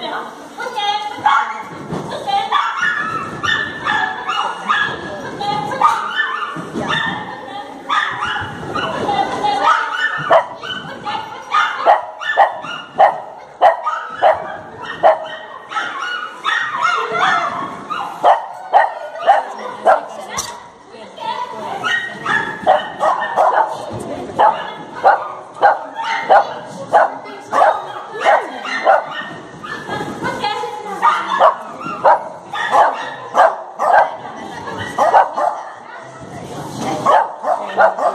Yeah. Ha ha!